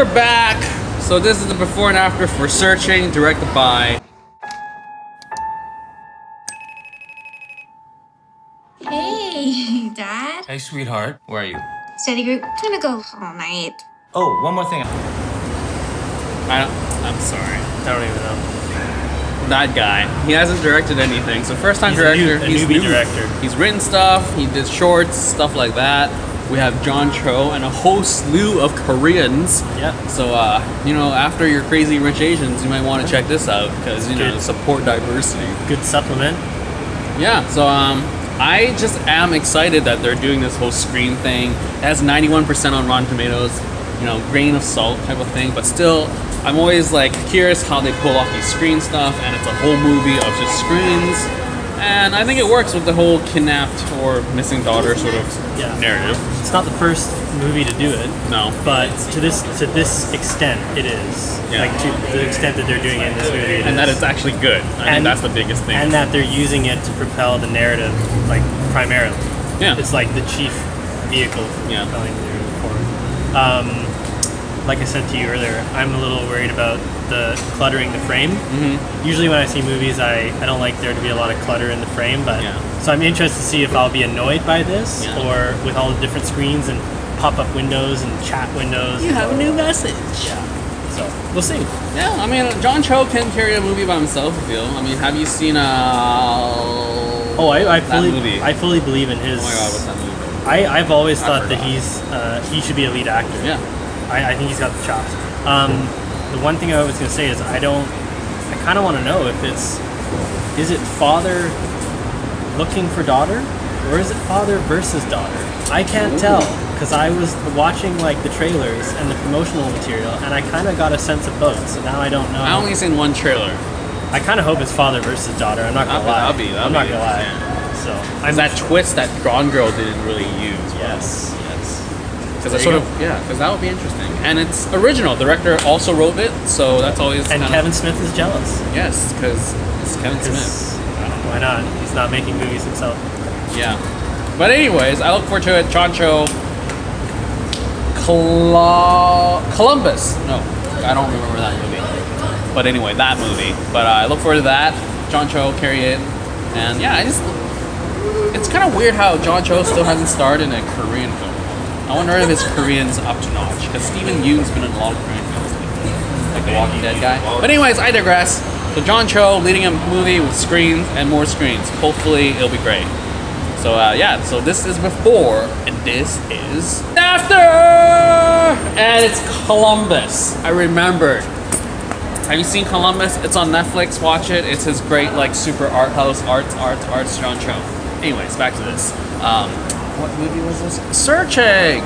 we're back. So this is the before and after for Searching, directed by. Hey, Dad. Hey, sweetheart. Where are you? Study group. I'm Gonna go all night. Oh, one more thing. I don't, I'm sorry. I don't even know. That guy. He hasn't directed anything. So first time He's a director. new- a newbie director. He's written stuff. He did shorts, stuff like that. We have John Cho and a whole slew of Koreans. Yeah. So uh, you know, after your crazy rich Asians, you might want to check this out because you know support diversity. Good supplement. Yeah, so um, I just am excited that they're doing this whole screen thing. It has 91% on Rotten Tomatoes, you know, grain of salt type of thing, but still, I'm always like curious how they pull off these screen stuff, and it's a whole movie of just screens. And I think it works with the whole kidnapped or missing daughter sort of Yeah. narrative. It's not the first movie to do it, No. but to this to this extent, it is. Yeah. Like to the extent that they're doing it in this movie, it And that is. it's actually good. I And- that's the biggest thing. and that they're using it to propel the narrative, like primarily. Yeah. It's like the chief vehicle for Yeah. propelling the narrative forward. Um, like I said to you earlier, I'm a little worried about the cluttering the frame. Mhm. Usually, when I see movies, I, I don't like there to be a lot of clutter in the frame, but Yeah. So I'm interested to see if I'll be annoyed by this Yeah. or with all the different screens and pop-up windows and chat windows. you have a new message. Yeah. So we'll see. Yeah, I mean, John Cho can carry a movie by himself. I feel. I mean, have you seen uh? Oh, I, I fully movie. I fully believe in his. oh my god, what's that movie? I, I've always I thought that he's uh, he should be a lead actor. Yeah. I, I think he's got the chops. Um, the one thing I was gonna say is I don't. I kind of want to know if it's is it father looking for daughter or is it father versus daughter? I can't tell because I was watching like the trailers and the promotional material and I kind of got a sense of both. So now I don't know. I only seen one trailer. I kind of hope it's father versus daughter. I'm not gonna That'd lie. that'd be- that'd I'm not gonna lie. interesting. So I'm that twist that Gone Girl didn't really use. Yes. Yes. Because There sort you of yeah, because that would be interesting. And it's original. The director also wrote it, so that's always And kinda- Kevin Smith is jealous. Yes, because it's Kevin Smith. Why not? He's not making movies himself. Yeah. But anyways, I look forward to it. John Cho. Columbus. No, I don't remember that movie. But anyway, that movie. But uh, I look forward to that. John Cho carry it, and yeah, I just. It's kind of weird how John Cho still hasn't starred in a Korean film. I wonder if his Korean's up to notch because Steven Yeun's been in a lot of Korean films, like the Walking Dead guy. But anyways, I digress. So John Cho leading a movie with screens and more screens. Hopefully, it'll be great. So uh, yeah, so this is before, and this is after, and it's Columbus. I remembered. Have you seen Columbus? It's on Netflix. Watch it. It's his great like super art house, arts, arts, arts. John Cho. Anyways, back to this. Um, what movie was this? Searching.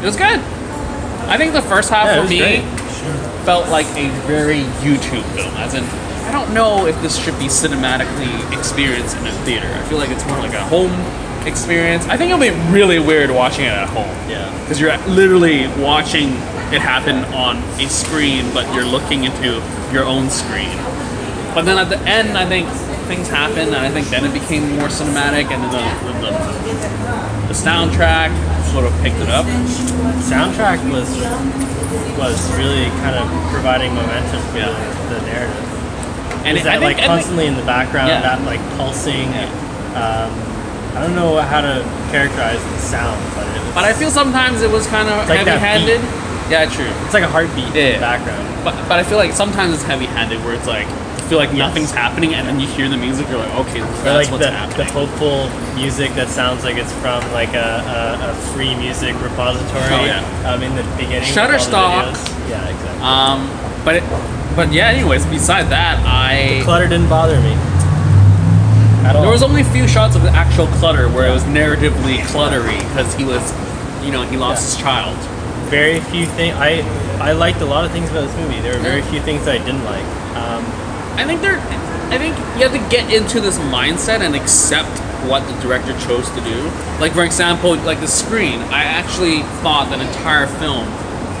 It was good. I think the first half Yeah, for me great. Felt like a very YouTube film, as in, I don't know if this should be cinematically experienced in a theater. I feel like it's more like a home experience. I think it'll be really weird watching it at home. Yeah. Because you're literally watching it happen on a screen, but you're looking into your own screen. But then at the end, I think things happened, and I think then it became more cinematic, and the, the, the, the soundtrack sort of picked it up. Soundtrack was was really kind of providing momentum for Yeah. the, the narrative. And Is it- that think, like I think- constantly in the background, Yeah. that like pulsing. Um, I don't know how to characterize the sound, but it was, But I feel sometimes it was kind of like heavy-handed. Yeah, true. it's like a heartbeat in the background. But but I feel like sometimes it's heavy-handed where it's like feel like Yes. nothing's happening, and then you hear the music, you're like, okay, Or that's like what's the, the hopeful music that sounds like it's from like a, a, a free music repository Oh, yeah. um, in the beginning. the Shutterstock. Yeah, exactly. um, but it, but yeah. Anyways, beside that, I the Clutter didn't bother me at all. there was only a few shots of the actual clutter where it was narratively cluttery because he was, you know, he lost Yeah. his child. very few things. I I liked a lot of things about this movie. There were very few things that I didn't like. Um, I think they're. I think you have to get into this mindset and accept what the director chose to do. Like for example, like the screen. I actually thought that entire film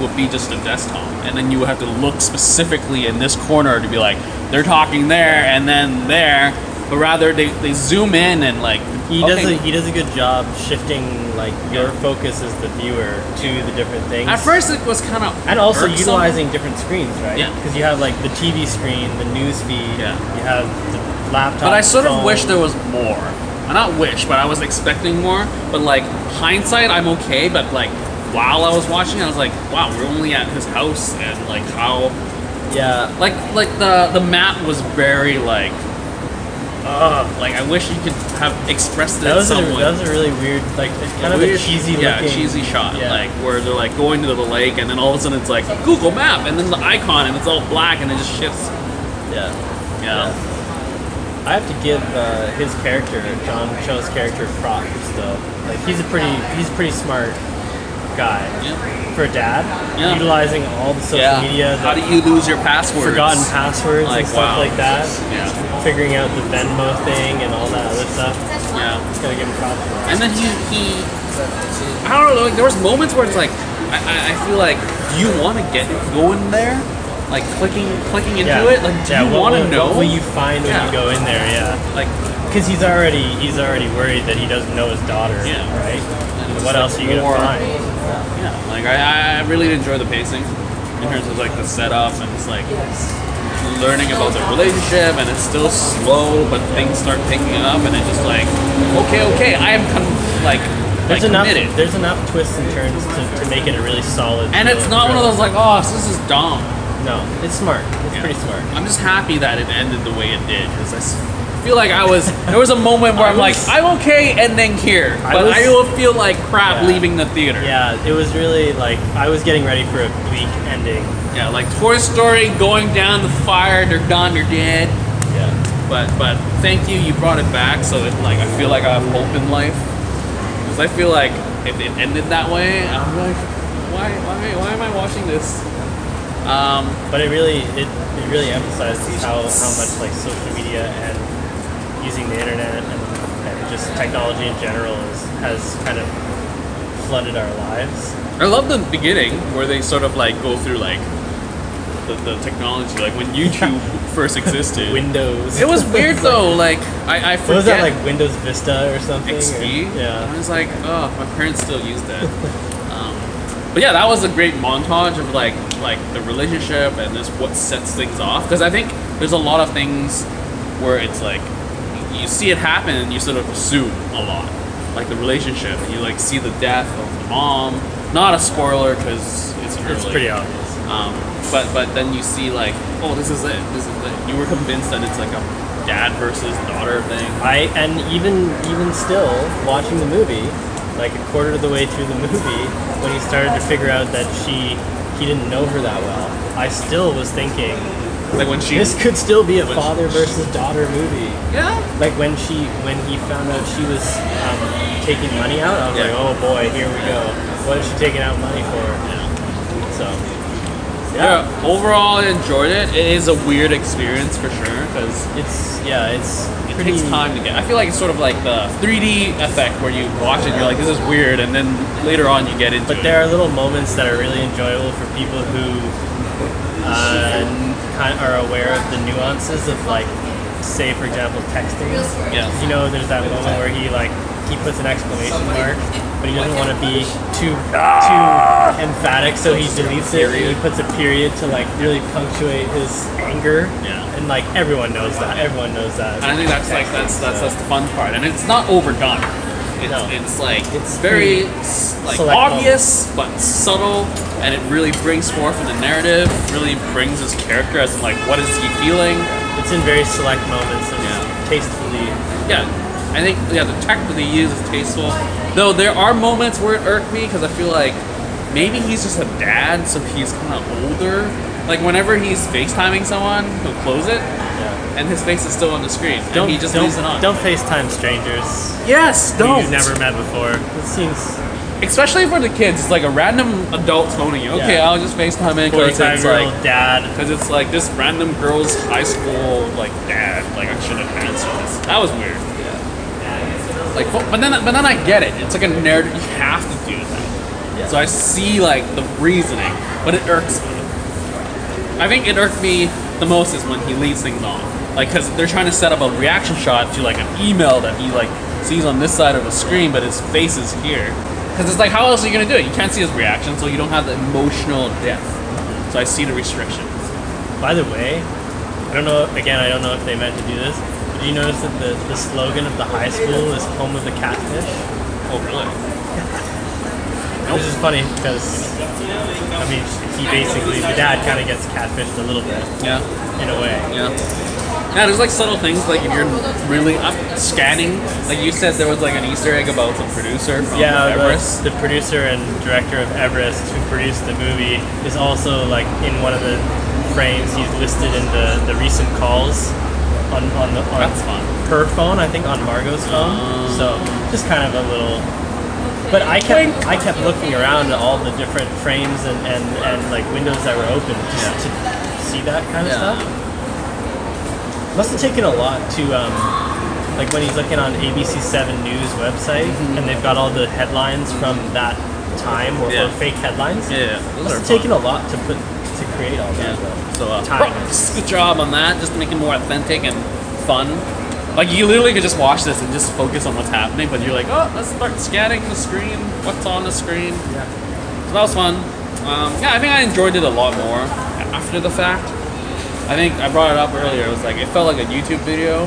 would be just a desktop, and then you would have to look specifically in this corner to be like, they're talking there and then there. But rather they, they zoom in and like He does a he does a good job shifting like your focus as the viewer to the different things. At first, it was kind of and also utilizing different screens, right? Yeah. Because you have like the TV screen, the news feed. Yeah. You have the laptop. But I sort of wish there was more. Uh, Not wish, but I was expecting more. But like hindsight, I'm okay. But like while I was watching, I was like, wow, we're only at his house, and like how, Yeah. like like the the map was very like, uh, like I wish you could have expressed it That was a, some way. that was a really weird, like it's kind of a Weird- cheesy yeah, looking. cheesy shot, Yeah. like where they're like going to the lake, and then all of a sudden it's like Google Map, and then the icon, and it's all black, and it just shifts. Yeah. Yeah, I have to give uh, his character, John Cho's character, props though. Like he's a pretty, he's a pretty smart guy yeah, for dad, Yeah. utilizing all the social yeah. media, How the do you lose your passwords? forgotten passwords Like, and stuff wow. like that. Yeah, Figuring out the Venmo thing and all that other stuff. yeah. Just gotta give him props. And then he he, I don't know. Like there was moments where it's like, I, I, feel like, do you want to get going there? Like clicking clicking into yeah. it. Like, do you want to know? What will you find when you go in there? Yeah. like, Because he's already he's already worried that he doesn't know his daughter, Yeah. right? it's What like else are you gonna find? Yeah. Like I, I really enjoy the pacing in terms of like the setup and it's like learning about the relationship and it's still slow, but things start picking up and it's just like, okay, okay, I am con- like like There's enough. committed. There's enough twists and turns to, to make it a really solid. And it's not one of those like, oh, this is dumb. No, it's smart. It's Yeah. pretty smart. I'm just happy that it ended the way it did because I feel like I was. There was a moment where I I'm like, I'm okay ending here, I but was- I will feel like crap Yeah. leaving the theater. Yeah, it was really like I was getting ready for a bleak ending. Yeah, like Toy Story going down the fire, they're gone, they're dead. Yeah. But but thank you, you brought it back so that like I feel like I have hope in life. Because I feel like if it ended that way, I'm like, why why why am I watching this? Um, But it really it, it really emphasizes how, how much like social media and using the internet and, and just technology in general is, has kind of flooded our lives. I love the beginning where they sort of like go through like the, the technology, like when YouTube first existed. Windows. It was weird though. Like I, I forget. What was that like Windows Vista or something? or- XP. I yeah. was like, oh, my parents still use that. um, but yeah, that was a great montage of like like the relationship and just what sets things off. Because I think there's a lot of things where it's like you see it happen and you sort of assume a lot, like the relationship. You like see the death of the mom. Not a spoiler because it's early. It's pretty obvious. Um, but but then you see like, oh, this is it. This is it. You were convinced that it's like a dad versus daughter thing. I and even even still watching the movie, like a quarter of the way through the movie, when he started to figure out that she he didn't know her that well, I still was thinking Like when she this could still be a When father she- versus daughter movie. yeah. Like when she when he found out she was um, taking money out, I was Yeah. like, oh boy, here we go. What is she taking out money for? So Yeah. Overall, I enjoyed it. It is a weird experience for sure because it's yeah, it's it pretty takes time to get. I feel like it's sort of like the 3D effect where you watch it, and you're like, this is weird, and then later on you get into But it. there are little moments that are really enjoyable for people who uh, kind are aware of the nuances of like, say for example, texting. Yeah. You know, there's that moment where he like he puts an exclamation mark, but he doesn't want to be too too ah! emphatic, so he deletes it. And he puts a period to like really punctuate his anger. Yeah. And like everyone knows that. Everyone knows that. And I think that's like that's that's that's the fun part, and it's not overdone. It's, No. it's like It's very like select obvious but subtle, and it really brings forth in the narrative. Really brings his character as in like what is he feeling? It's in very select moments and Yeah. tastefully. Yeah, I think yeah the tech that he uses is tasteful. Though there are moments where it irked me because I feel like maybe he's just a dad, so he's kind of older. Like whenever he's FaceTiming someone, he'll close it, Yeah. and his face is still on the screen, Don't and he just don't, leaves it on. don't FaceTime strangers yes, don't. you've never met before. It seems Especially for the kids, it's like a random adult phoning you. Okay, Yeah. I'll just FaceTime in because it's like dad. because it's like this random girl's high school like dad. Like I should have answered this. That was weird. Like, but but then but then I get it. It's like a narrative. You have to do that. So I see like the reasoning, but it irks me. I think it irked me the most is when he leaves things on. like because they're trying to set up a reaction shot to like an email that he like sees on this side of the screen, but his face is here. Because it's like, how else are you gonna do it? You can't see his reaction, so you don't have the emotional depth. So I see the restrictions. By the way, I don't know. Again, I don't know if they meant to do this. You notice that the, the slogan of the high school is "Home of the Catfish"? Oh, really? Which is funny because I mean, he basically the dad kind of gets catfished a little bit Yeah. in a way. Yeah. Yeah, there's like subtle things like if you're really up scanning, like you said, there was like an Easter egg about the producer from Yeah, Everest. the, the producer and director of Everest, who produced the movie, is also like in one of the frames. He's listed in the, the recent calls on on the on That's fun. her phone, I think, on Margot's phone. Oh. so just kind of a little. But I kept I kept looking around at all the different frames and, and, and like windows that were open just to see that kind of Yeah. stuff. Must have taken a lot to um, like when he's looking on ABC Seven News website and they've got all the headlines from that time or, or fake headlines. Yeah, those Must have taken a lot to put to create all that. Yeah. So uh, props. good job on that. Just to make it more authentic and fun. Like you literally could just watch this and just focus on what's happening, but you're like, oh, let's start scanning the screen. What's on the screen? Yeah. So that was fun. Um, yeah, I think I enjoyed it a lot more after the fact. I think I brought it up earlier. It was like it felt like a YouTube video.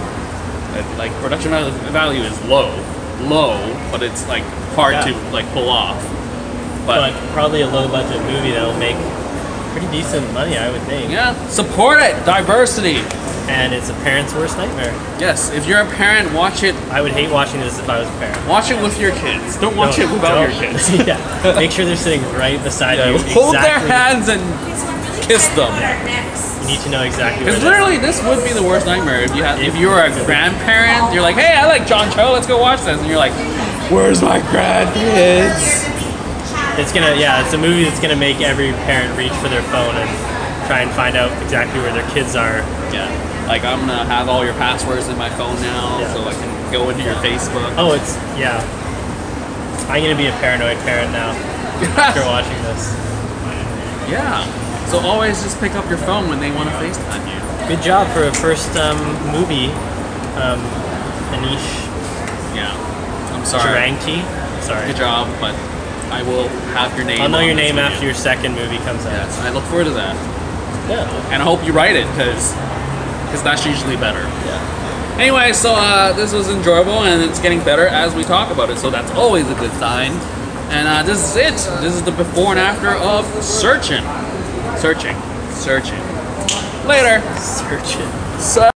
That, like production value, is low, low, but it's like hard Yeah. to like pull off. But probably a low budget movie that'll make pretty decent money, I would think. yeah, support it. Diversity. And it's a parent's worst nightmare. Yes, if you're a parent, watch it. I would hate watching this if I was a parent. Watch it with your kids. Don't watch No, it without don't. your kids. yeah. Make sure they're sitting right beside Yeah, you. hold their hands and kiss them. You need to know exactly Because literally, this would be the worst nightmare if you had if you were a grandparent. You're like, hey, I like John Cho. Let's go watch this, and you're like, where's my grandkids? It's gonna yeah, it's a movie that's gonna make every parent reach for their phone and try and find out exactly where their kids are. Yeah, like I'm gonna have all your passwords in my phone now, Yeah. so I can go into your Facebook. Oh, it's yeah. I'm gonna be a paranoid parent now after watching this. yeah. So always just pick up your phone when they want to FaceTime you. Good job for a first um, movie, um, Aneesh Yeah. I'm sorry. Jaranki. Sorry. Good job, but I will have your name. I'll know your name video. after your second movie comes out. Yes, I look forward to that. Yeah. And I hope you write it because because that's usually better. Yeah. Anyway, so uh, this was enjoyable and it's getting better as we talk about it, so that's always a good sign. And uh, this is it. This is the before and after of searching. Searching. Searching. Later. Searching. So